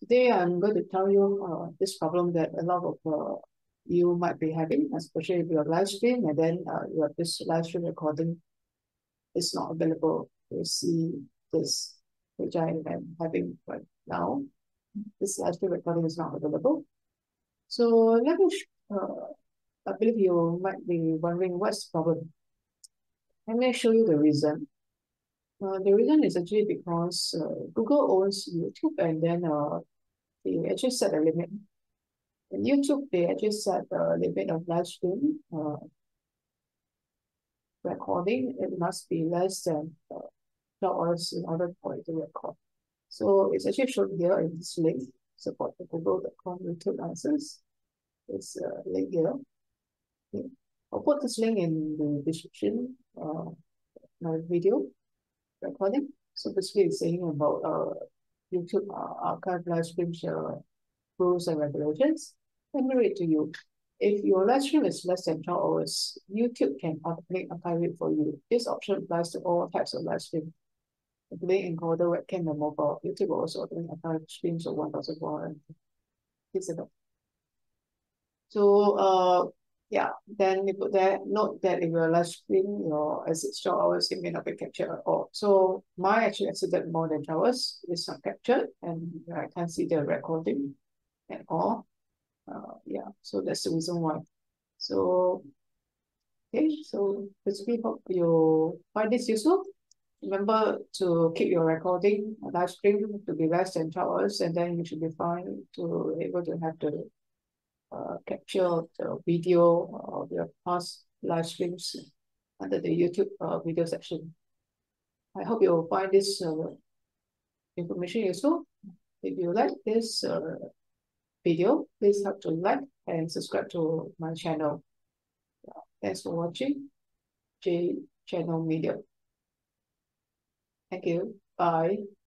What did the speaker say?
Today I'm going to tell you uh, this problem that a lot of uh, you might be having, especially if you're live stream and then uh, you have this live stream recording is not available to see this, which I am having right now. This live stream recording is not available. So let me, uh, I believe you might be wondering what's the problem. Let me show you the reason. Uh, the reason is actually because uh, Google owns YouTube and then uh, they actually set a limit. In YouTube, they actually set a limit of live stream uh, recording. It must be less than uh, 12 hours in order for it to record. So it's actually shown here in this link, support the google.com YouTube license. It's uh, link here. Okay. I'll put this link in the description uh, my video recording. So basically it's saying about uh, YouTube uh, archive live streams uh, rules and regulations. Let me read to you. If your live stream is less than 12 hours, YouTube can automatically archive it for you. This option applies to all types of live stream, including encoder, webcam, and mobile. YouTube will also automatically archive streams of 1,400 visitors. So, uh, yeah, then you put there, note that if you're live stream, your as it's short hours, it may not be captured at all. So my actually exceeded more than hours, it's not captured, and I can't see the recording at all. Uh, yeah, so that's the reason why. So, okay, so basically hope you find this useful. Remember to keep your recording live stream to be less than 12 hours, and then you should be fine to able to have the uh, capture the video of your past live streams under the YouTube uh, video section. I hope you'll find this uh, information useful. If you like this uh, video, please help to like and subscribe to my channel. Thanks for watching J Channel Media. Thank you. Bye.